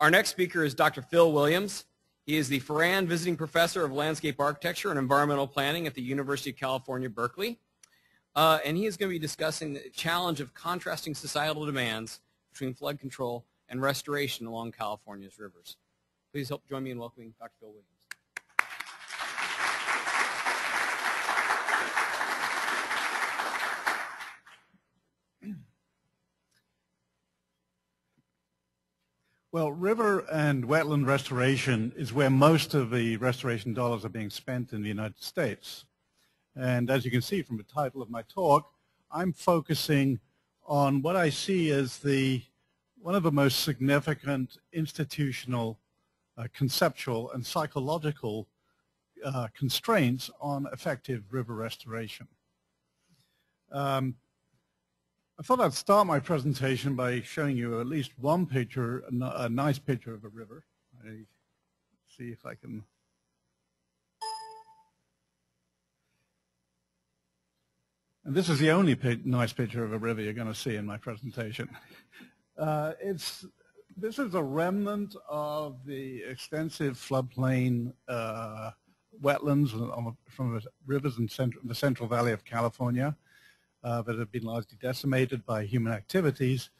Our next speaker is Dr. Phil Williams. He is the Foran Visiting Professor of Landscape Architecture and Environmental Planning at the University of California, Berkeley. Uh, and he is going to be discussing the challenge of contrasting societal demands between flood control and restoration along California's rivers. Please help join me in welcoming Dr. Phil Williams. Well, river and wetland restoration is where most of the restoration dollars are being spent in the United States. And as you can see from the title of my talk, I'm focusing on what I see as the one of the most significant institutional, uh, conceptual, and psychological uh, constraints on effective river restoration. Um, I thought I'd start my presentation by showing you at least one picture, a nice picture of a river. I see if I can. And this is the only nice picture of a river you're going to see in my presentation. Uh, it's this is a remnant of the extensive floodplain uh, wetlands from the rivers in the Central Valley of California uh, that have been largely decimated by human activities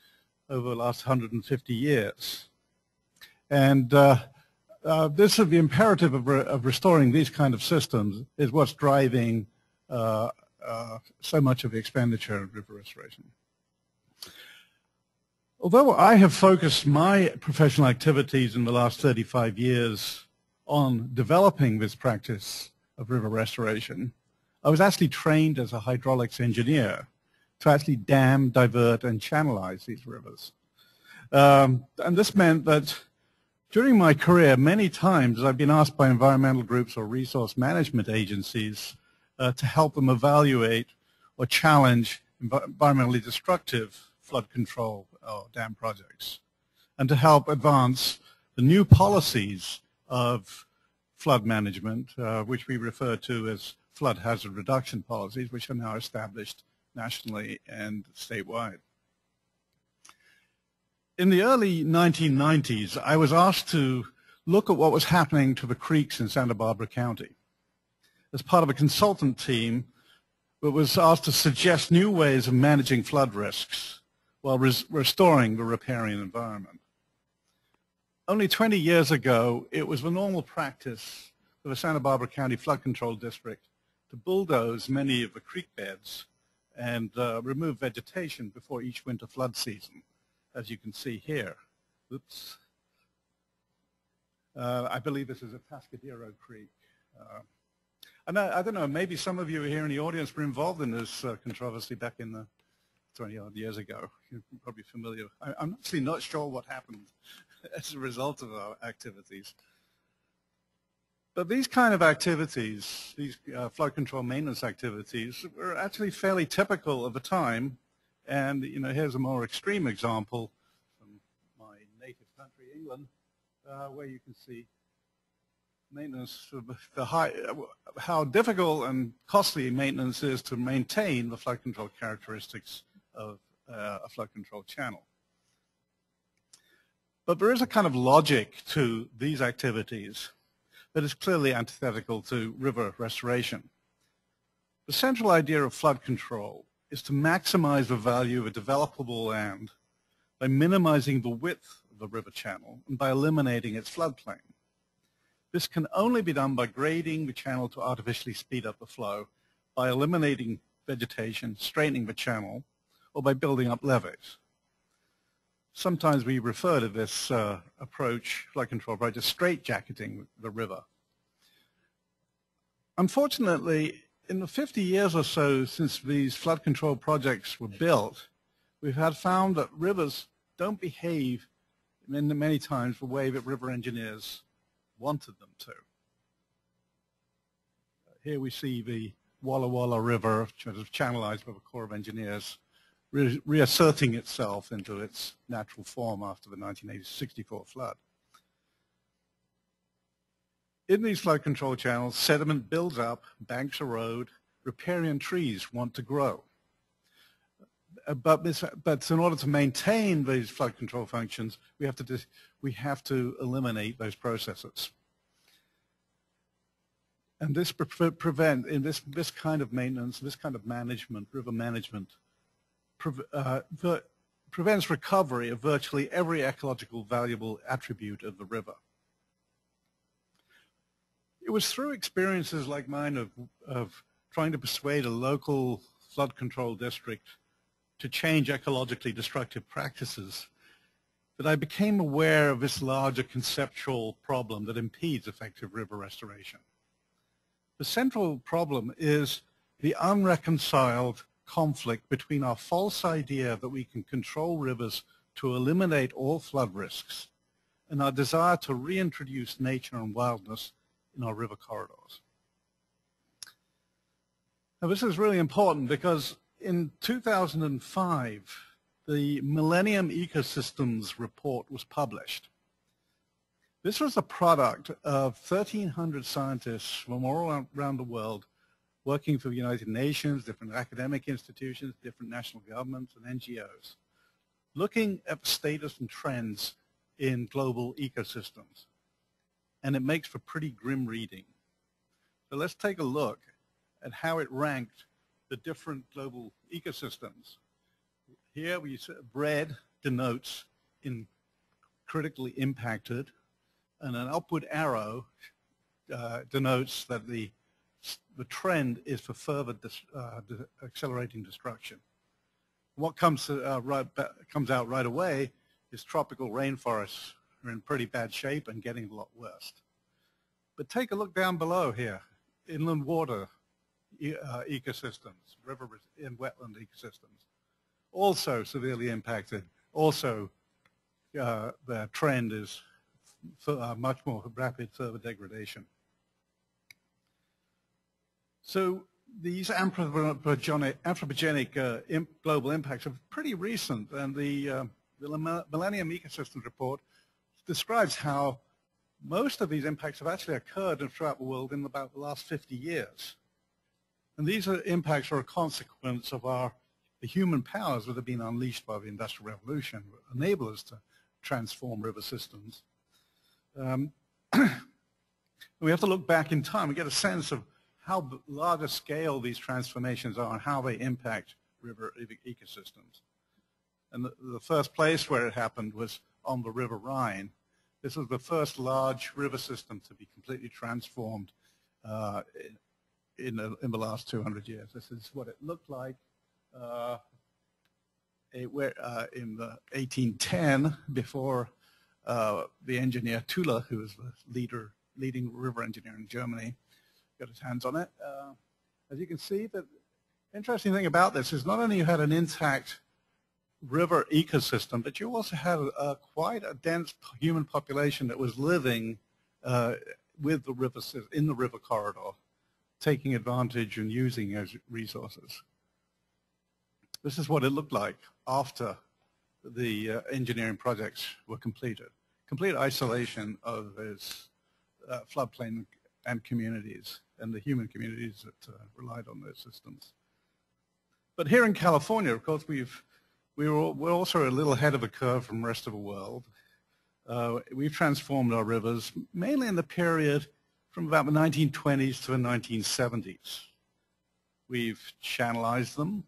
over the last 150 years. And uh, uh, this is the imperative of, re of, restoring these kind of systems is what's driving uh, uh, so much of the expenditure in river restoration. Although I have focused my professional activities in the last 35 years on developing this practice of river restoration, I was actually trained as a hydraulics engineer to actually dam, divert, and channelize these rivers. Um, and this meant that during my career, many times I've been asked by environmental groups or resource management agencies uh, to help them evaluate or challenge environmentally destructive flood control or dam projects, and to help advance the new policies of flood management, uh, which we refer to as flood hazard reduction policies, which are now established nationally and statewide. In the early 1990s, I was asked to look at what was happening to the creeks in Santa Barbara County. As part of a consultant team that was asked to suggest new ways of managing flood risks while res restoring the riparian environment. Only 20 years ago, it was the normal practice for the Santa Barbara County Flood Control District to bulldoze many of the creek beds and uh, remove vegetation before each winter flood season, as you can see here. Oops. Uh, I believe this is Atascadero Creek. Uh, and I, I, don't know, maybe some of you here in the audience were involved in this uh, controversy back in the 20 odd years ago. You're probably familiar. I, I'm actually not sure what happened as a result of our activities. But these kind of activities, these uh, flood control maintenance activities, were actually fairly typical of the time. And you know, here's a more extreme example from my native country, England, uh, where you can see maintenance, the high, how difficult and costly maintenance is to maintain the flood control characteristics of uh, a flood control channel. But there is a kind of logic to these activities that is clearly antithetical to river restoration. The central idea of flood control is to maximize the value of a developable land by minimizing the width of the river channel and by eliminating its floodplain. This can only be done by grading the channel to artificially speed up the flow, by eliminating vegetation, straightening the channel, or by building up levees. Sometimes we refer to this uh, approach, flood control approach, as straitjacketing the river. Unfortunately, in the 50 years or so since these flood control projects were built, we've had found that rivers don't behave many times the way that river engineers wanted them to. Here we see the Walla Walla River, which was channelized by the Corps of Engineers, re reasserting itself into its natural form after the 1964 flood. In these flood control channels, sediment builds up, banks erode, riparian trees want to grow. uh, but, but in order to maintain these flood control functions, we have to, we have to eliminate those processes. And this pre prevent, in this, this kind of maintenance, this kind of management, river management, pre uh, prevents recovery of virtually every ecological valuable attribute of the river. It was through experiences like mine of, of trying to persuade a local flood control district to change ecologically destructive practices that I became aware of this larger conceptual problem that impedes effective river restoration. The central problem is the unreconciled conflict between our false idea that we can control rivers to eliminate all flood risks and our desire to reintroduce nature and wildness in our river corridors. Now this is really important because in 2005 the Millennium Ecosystems Report was published. This was a product of 1,300 scientists from all around the world working for the United Nations, different academic institutions, different national governments, and NGOs, looking at the status and trends in global ecosystems. And it makes for pretty grim reading. So let's take a look at how it ranked the different global ecosystems. Here we red denotes in critically impacted, and an upward arrow uh, denotes that the the trend is for further dis, uh, accelerating destruction. What comes, uh, right, comes out right away is tropical rainforests are in pretty bad shape and getting a lot worse. But take a look down below here, inland water uh, ecosystems, river and wetland ecosystems, also severely impacted. Also, uh, the trend is uh, much more rapid further degradation. So these anthropogenic, anthropogenic uh, imp global impacts are pretty recent, and the, uh, the Millennium Ecosystems Report describes how most of these impacts have actually occurred throughout the world in about the last 50 years. And these are, impacts are a consequence of our the human powers that have been unleashed by the Industrial Revolution enable us to transform river systems. Um, we have to look back in time and get a sense of how large a scale these transformations are and how they impact river ecosystems. And the, the, first place where it happened was on the River Rhine. This was the first large river system to be completely transformed uh, in, the, in, the, last 200 years. This is what it looked like uh, it, where, uh, in the 1810 before uh, the engineer Tulla, who was the leader, leading river engineer in Germany, got his hands on it. Uh, as you can see, the interesting thing about this is not only you had an intact river ecosystem, but you also had quite a dense human population that was living uh, with the river in the river corridor, taking advantage and using those resources. This is what it looked like after the uh, engineering projects were completed. Complete isolation of this uh, floodplain and communities and the human communities that uh, relied on those systems. But here in California, of course, we've, we were, we're also a little ahead of the curve from the rest of the world. Uh, we've transformed our rivers mainly in the period from about the 1920s to the 1970s. We've channelized them,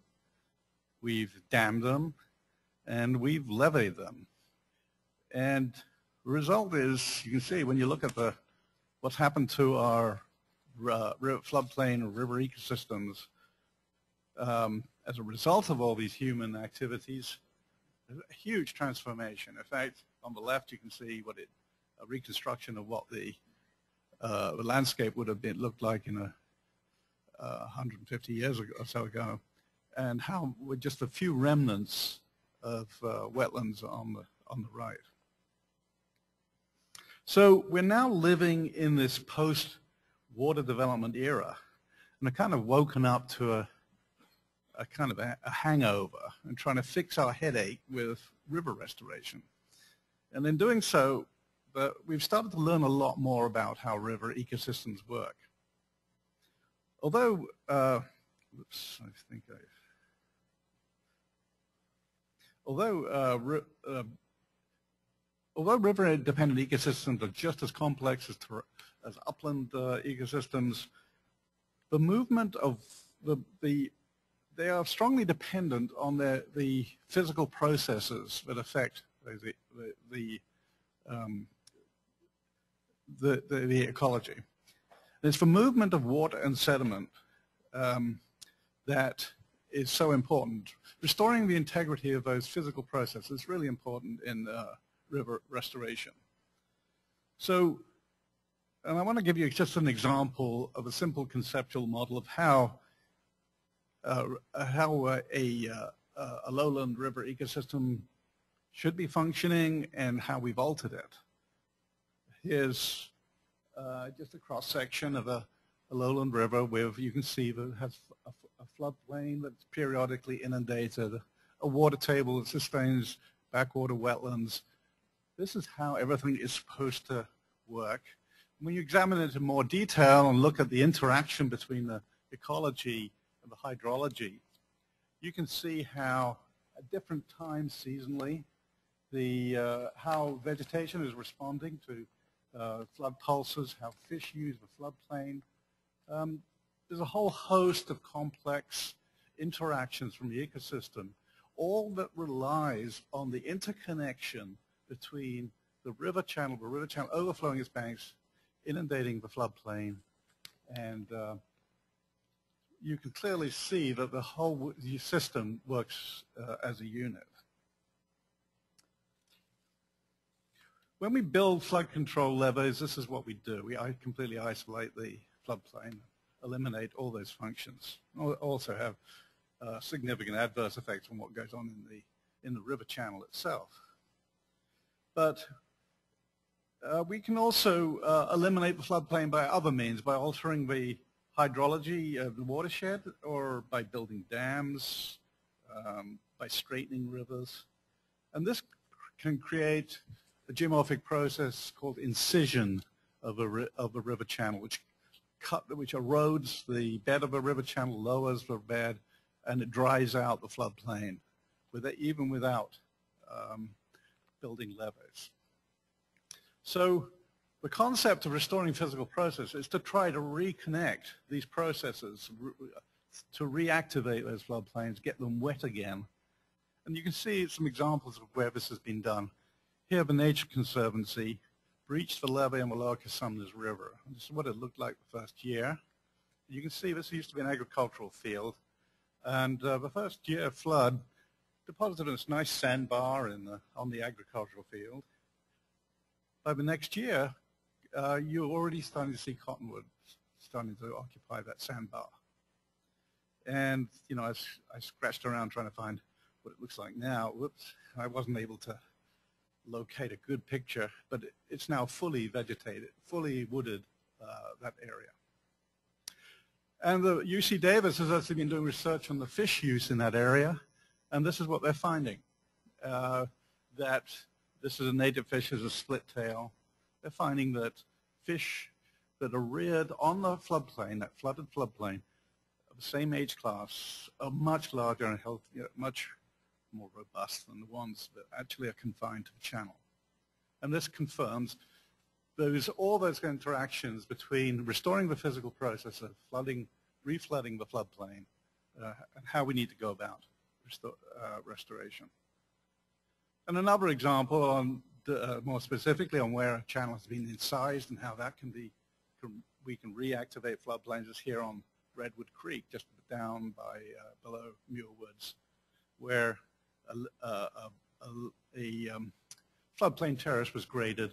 we've dammed them, and we've leveed them. And the result is, you can see when you look at the what's happened to our uh, floodplain river ecosystems um, as a result of all these human activities, a huge transformation. In fact, on the left you can see what it, a reconstruction of what the, uh, the landscape would have been looked like in a uh, 150 years ago, or so ago, and how with just a few remnants of uh, wetlands on the on the right. So we're now living in this post water development era. And I kind of woken up to a, a kind of a, a hangover and trying to fix our headache with river restoration. And in doing so, we've started to learn a lot more about how river ecosystems work. Although, uh, oops, I think I've, although uh, uh, although river-dependent ecosystems are just as complex as, as upland uh, ecosystems, the movement of the, the they are strongly dependent on the, the physical processes that affect the, the, the, um, the, the, the ecology. It's the movement of water and sediment um, that is so important. Restoring the integrity of those physical processes is really important in uh, river restoration. So, and I want to give you just an example of a simple conceptual model of how uh, how uh, a, uh, a lowland river ecosystem should be functioning and how we've altered it. Here's uh, just a cross-section of a, a, lowland river where you can see that it has a, a floodplain that's periodically inundated, a water table that sustains backwater wetlands. This is how everything is supposed to work. When you examine it in more detail and look at the interaction between the ecology and the hydrology, you can see how at different times seasonally, the, uh, how vegetation is responding to uh, flood pulses, how fish use the floodplain. Um, there's a whole host of complex interactions from the ecosystem, all that relies on the interconnection between the river channel, the river channel overflowing its banks, inundating the floodplain, and uh, you can clearly see that the whole system works uh, as a unit. When we build flood control levees, this is what we do. We completely isolate the floodplain, eliminate all those functions. Also have uh, significant adverse effects on what goes on in the, in the river channel itself. But uh, we can also uh, eliminate the floodplain by other means, by altering the hydrology of the watershed or by building dams, um, by straightening rivers. And this can create a geomorphic process called incision of a, of a river channel, which cut, which erodes the bed of a river channel, lowers the bed, and it dries out the floodplain, with it, even without um, building levees. So the concept of restoring physical processes is to try to reconnect these processes, to reactivate those floodplains, get them wet again. And you can see some examples of where this has been done. Here, the Nature Conservancy breached the levee on the lower Cosumnes River. This is what it looked like the first year. You can see this used to be an agricultural field. And uh, the first year flood deposited this nice sandbar in the, on the agricultural field. By the next year, uh, you're already starting to see cottonwood starting to occupy that sandbar. And, you know, I, I scratched around trying to find what it looks like now. Whoops, I wasn't able to locate a good picture, but it, it's now fully vegetated, fully wooded, uh, that area. And the UC Davis has actually been doing research on the fish use in that area, and this is what they're finding. Uh, that this is a native fish, is a split tail, they're finding that fish that are reared on the floodplain, that flooded floodplain, of the same age class, are much larger and healthier, much more robust than the ones that actually are confined to the channel. And this confirms those, all those interactions between restoring the physical process of flooding, reflooding the floodplain, uh, and how we need to go about restoration. And another example on uh, more specifically on where a channel has been incised and how that can be, can, we can reactivate floodplains is here on Redwood Creek, just down by uh, below Muir Woods, where a, a, a, a um, floodplain terrace was graded,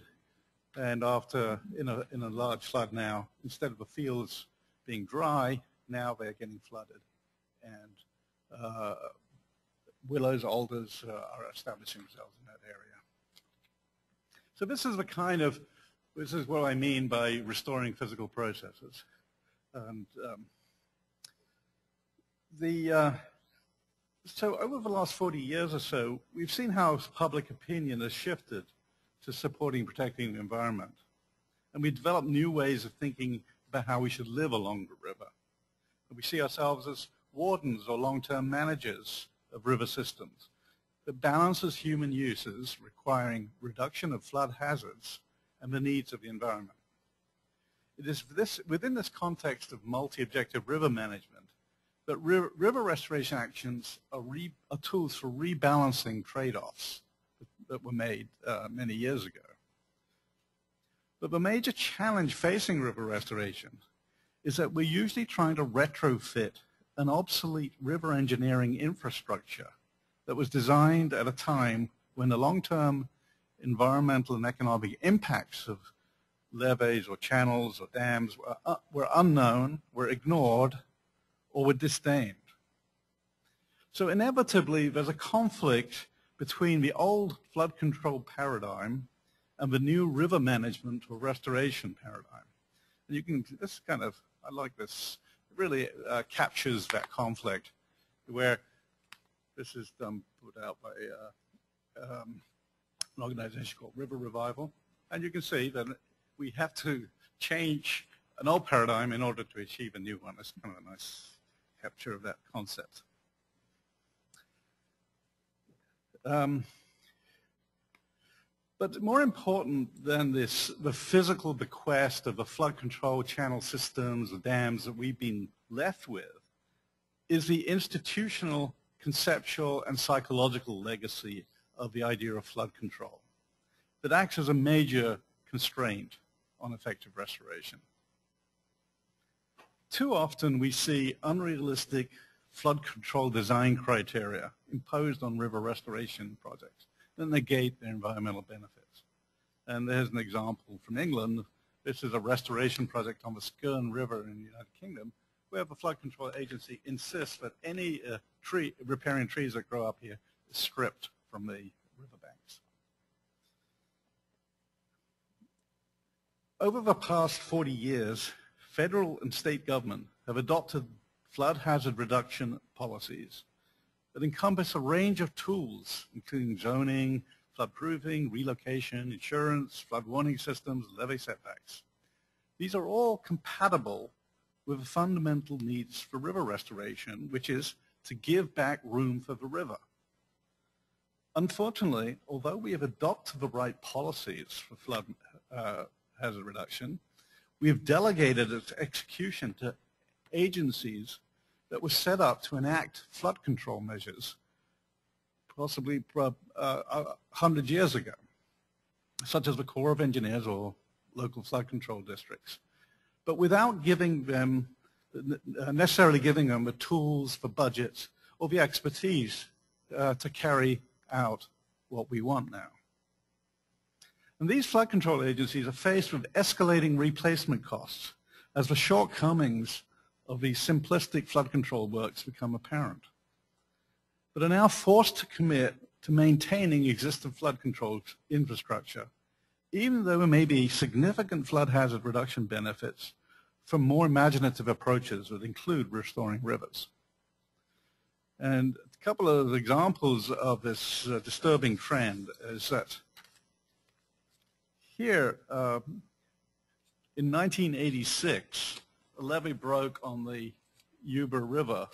and after in a in a large flood now, instead of the fields being dry, now they're getting flooded, and uh, willows, alders uh, are establishing themselves in that area. So this is the kind of, this is what I mean by restoring physical processes. And um, the, uh, so over the last 40 years or so, we've seen how public opinion has shifted to supporting protecting the environment. And we developed new ways of thinking about how we should live along the river. And we see ourselves as wardens or long-term managers of river systems. that balances human uses requiring reduction of flood hazards and the needs of the environment. It is this, within this context of multi-objective river management that river, river restoration actions are, re, are, tools for rebalancing trade-offs that, that, were made uh, many years ago. But the major challenge facing river restoration is that we're usually trying to retrofit an obsolete river engineering infrastructure that was designed at a time when the long-term environmental and economic impacts of levees or channels or dams were, uh, were unknown, were ignored, or were disdained. So inevitably, there's a conflict between the old flood control paradigm and the new river management or restoration paradigm. And you can, this kind of, I like this, really uh, captures that conflict where this is um, put out by uh, um, an organization called River Revival. And you can see that we have to change an old paradigm in order to achieve a new one. It's kind of a nice capture of that concept. Um, but more important than this, the physical bequest of the flood control channel systems, the dams that we've been left with, is the institutional, conceptual, and psychological legacy of the idea of flood control that acts as a major constraint on effective restoration. Too often we see unrealistic flood control design criteria imposed on river restoration projects that negate their environmental benefits. And there's an example from England. This is a restoration project on the Skerne River in the United Kingdom where the flood control agency insists that any uh, tree, riparian trees that grow up here is stripped from the riverbanks. Over the past 40 years, federal and state government have adopted flood hazard reduction policies that encompass a range of tools, including zoning, flood proofing, relocation, insurance, flood warning systems, levee setbacks. These are all compatible with the fundamental needs for river restoration, which is to give back room for the river. Unfortunately, although we have adopted the right policies for flood uh, hazard reduction, we have delegated its execution to agencies that were set up to enact flood control measures possibly uh, uh, 100 years ago, such as the Corps of Engineers or local flood control districts, but without giving them, uh, necessarily giving them the tools, the budgets, or the expertise uh, to carry out what we want now. And these flood control agencies are faced with escalating replacement costs as the shortcomings of these simplistic flood control works become apparent, but are now forced to commit to maintaining existing flood control infrastructure, even though there may be significant flood hazard reduction benefits from more imaginative approaches that include restoring rivers. And a couple of examples of this uh, disturbing trend is that here, uh, in 1986, a levee broke on the Yuba River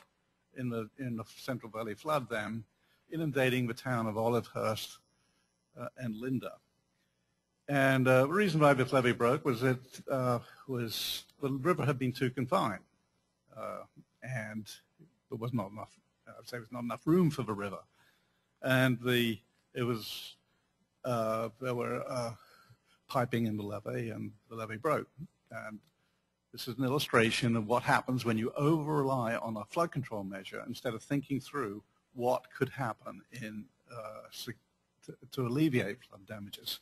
in the, in the Central Valley flood dam, inundating the town of Olivehurst uh, and Linda. And uh, the reason why this levee broke was it uh, was the river had been too confined, uh, and there was not enough. I'd say there was not enough room for the river, and the it was uh, there were uh, piping in the levee and the levee broke. And this is an illustration of what happens when you over-rely on a flood control measure instead of thinking through what could happen in, uh, to, to, alleviate flood damages.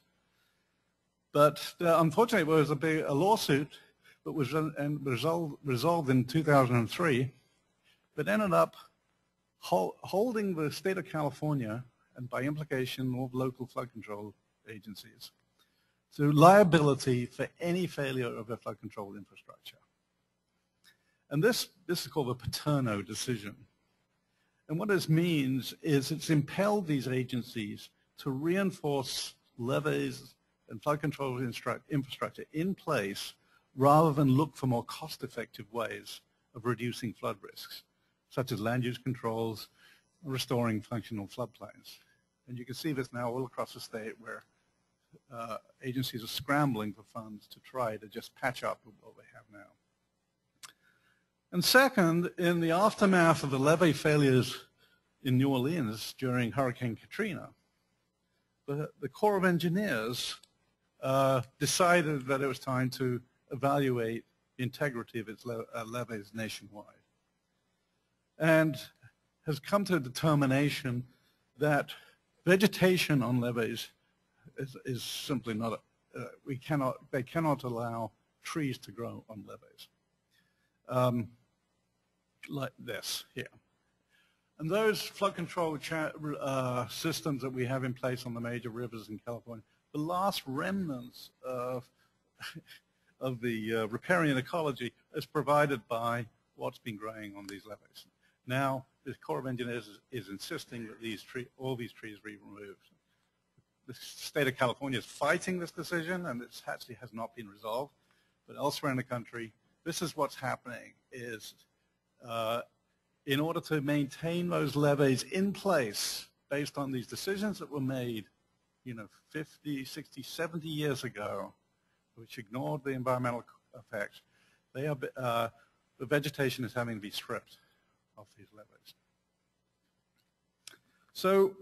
But uh, unfortunately, there was a, big, a lawsuit that was resolved, resolved in 2003 that ended up holding the state of California and by implication all local flood control agencies so liability for any failure of a flood control infrastructure. And this, this is called the Paterno decision. And what this means is it's impelled these agencies to reinforce levees and flood control infrastructure in place rather than look for more cost-effective ways of reducing flood risks, such as land use controls, restoring functional floodplains. And you can see this now all across the state where uh, agencies are scrambling for funds to try to just patch up what they have now. And second, in the aftermath of the levee failures in New Orleans during Hurricane Katrina, the, the Corps of Engineers uh, decided that it was time to evaluate the integrity of its le uh, levees nationwide. And has come to a determination that vegetation on levees is, is simply not, uh, we cannot, they cannot allow trees to grow on levees. Um, like this here. And those flood control uh, systems that we have in place on the major rivers in California, the last remnants of, of the uh, riparian ecology is provided by what's been growing on these levees. Now, the Corps of Engineers is, is insisting that these tree, all these trees be removed. The state of California is fighting this decision, and it actually has not been resolved. But elsewhere in the country, this is what's happening, is uh, in order to maintain those levees in place based on these decisions that were made, you know, 50, 60, 70 years ago, which ignored the environmental effects, they are, uh, the vegetation is having to be stripped off these levees. So,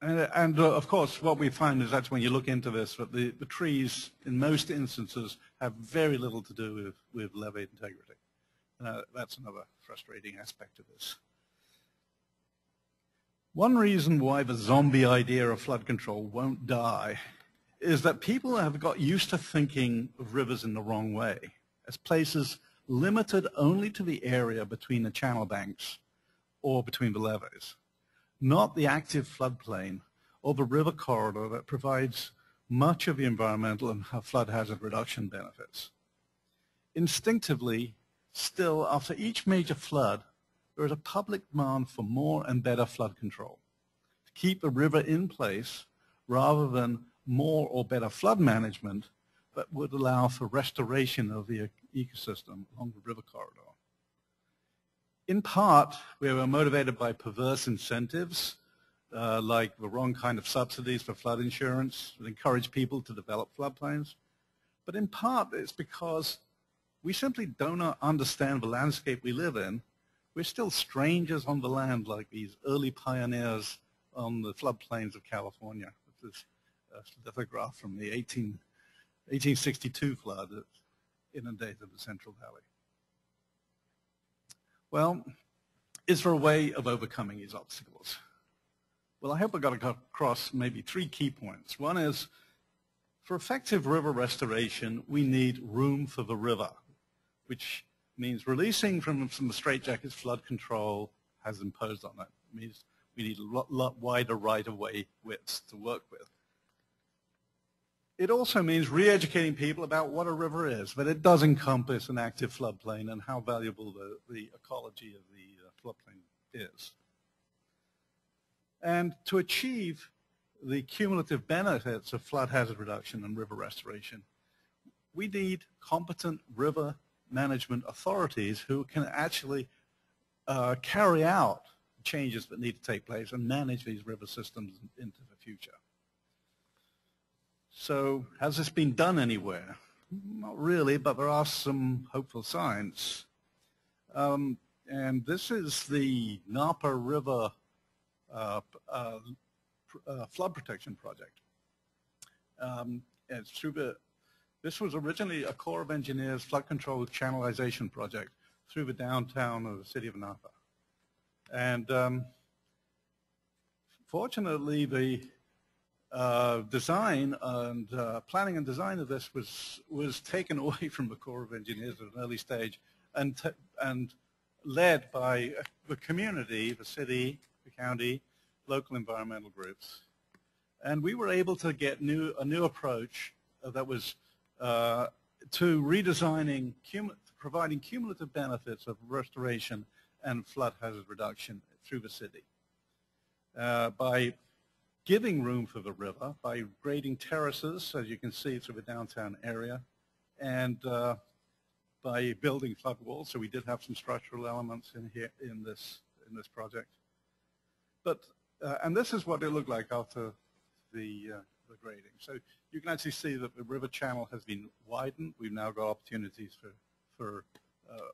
and, and uh, of course, what we find is that's when you look into this, that the, the trees, in most instances, have very little to do with, with levee integrity. Uh, that's another frustrating aspect of this. One reason why the zombie idea of flood control won't die is that people have got used to thinking of rivers in the wrong way, as places limited only to the area between the channel banks or between the levees, not the active floodplain or the river corridor that provides much of the environmental and flood hazard reduction benefits. Instinctively, Still, after each major flood, there is a public demand for more and better flood control to keep the river in place rather than more or better flood management that would allow for restoration of the ecosystem along the river corridor. In part, we were motivated by perverse incentives uh, like the wrong kind of subsidies for flood insurance that encourage people to develop floodplains. But in part, it's because we simply do not understand the landscape we live in. We're still strangers on the land like these early pioneers on the floodplains of California. This is a lithograph from the 18, 1862 flood that inundated the Central Valley. Well, is there a way of overcoming these obstacles? Well, I hope I got across maybe three key points. One is, for effective river restoration, we need room for the river which means releasing from some straitjackets flood control has imposed on it. It means we need a lot, lot wider right-of-way widths to work with. It also means re-educating people about what a river is, that it does encompass an active floodplain and how valuable the, the ecology of the uh, floodplain is. And to achieve the cumulative benefits of flood hazard reduction and river restoration, we need competent river management authorities who can actually uh, carry out changes that need to take place and manage these river systems into the future. So has this been done anywhere? Not really, but there are some hopeful signs. Um, and this is the Napa River uh, uh, uh, Flood Protection Project. Um, the this was originally a Corps of Engineers flood control channelization project through the downtown of the city of Napa. And um, fortunately, the uh, design and uh, planning and design of this was was taken away from the Corps of Engineers at an early stage and and led by the community, the city, the county, local environmental groups. And we were able to get new a new approach that was uh, to redesigning, cum providing cumulative benefits of restoration and flood hazard reduction through the city. Uh, by giving room for the river, by grading terraces, as you can see through the downtown area, and uh, by building flood walls. So we did have some structural elements in here in this in this project. But, uh, and this is what it looked like after the, uh, the grading. So you can actually see that the river channel has been widened. We've now got opportunities for, for, uh,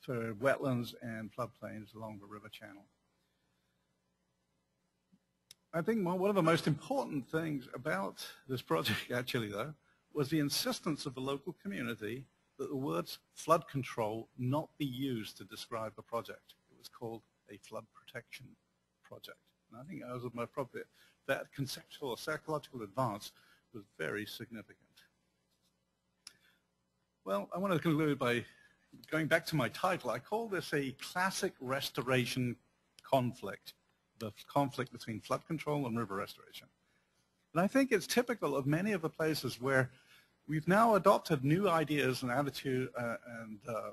for wetlands and floodplains along the river channel. I think one of the most important things about this project, actually, though, was the insistence of the local community that the words flood control not be used to describe the project. It was called a flood protection project. And I think that was appropriate. That conceptual or psychological advance was very significant. Well, I want to conclude by going back to my title. I call this a classic restoration conflict, the conflict between flood control and river restoration. And I think it's typical of many of the places where we've now adopted new ideas and attitude uh, and uh,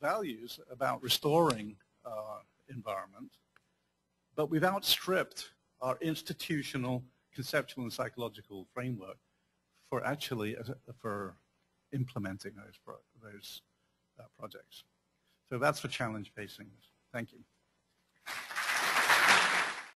values about restoring uh, environment, but we've outstripped our institutional, conceptual, and psychological framework for actually uh, for implementing those pro those uh, projects. So that's the challenge facing us. Thank you.